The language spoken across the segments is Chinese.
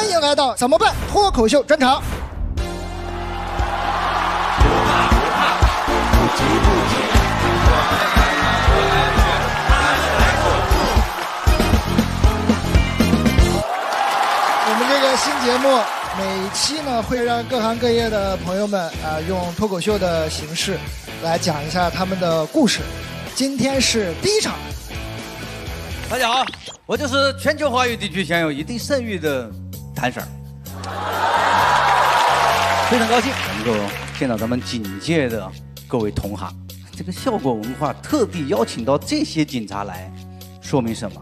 欢迎来到《怎么办》脱口秀专场。我们这个新节目每期呢会让各行各业的朋友们啊、用脱口秀的形式来讲一下他们的故事。今天是第一场，大家好，我就是全球华语地区享有一定声誉的谭婶非常高兴能够见到咱们警界的各位同行。这个效果文化特地邀请到这些警察来，说明什么？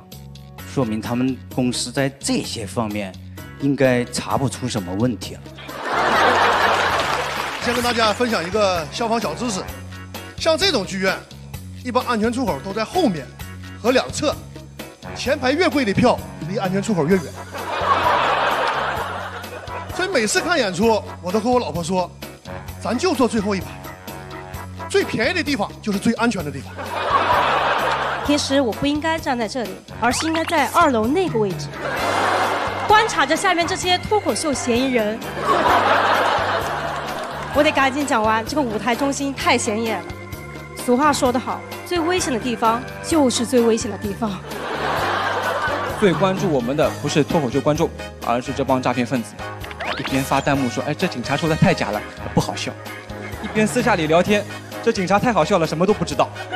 说明他们公司在这些方面应该查不出什么问题了。先跟大家分享一个消防小知识，像这种剧院，一般安全出口都在后面和两侧，前排越贵的票离安全出口越远。每次看演出，我都和我老婆说，咱就坐最后一排，最便宜的地方就是最安全的地方。平时我不应该站在这里，而是应该在二楼那个位置，观察着下面这些脱口秀嫌疑人。我得赶紧讲完，这个舞台中心太显眼了。俗话说得好，最危险的地方就是最危险的地方。最关注我们的不是脱口秀观众，而是这帮诈骗分子。一边发弹幕说：“哎，这警察说的太假了，不好笑。”一边私下里聊天：“这警察太好笑了，什么都不知道。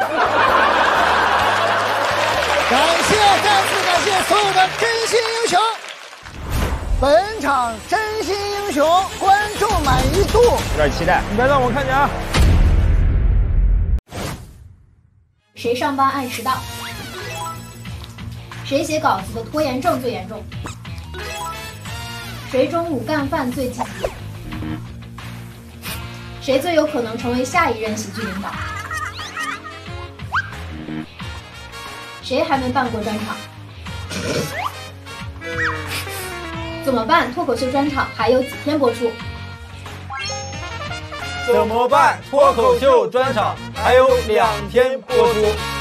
感谢，再次感谢所有的真心英雄。本场真心英雄观众满意度有点期待，你别让我看见啊！谁上班按时到？谁写稿子的拖延症最严重？谁中午干饭最积极？谁最有可能成为下一任喜剧领导？谁还没办过专场？怎么办？脱口秀专场还有几天播出？怎么办？脱口秀专场还有两天播出。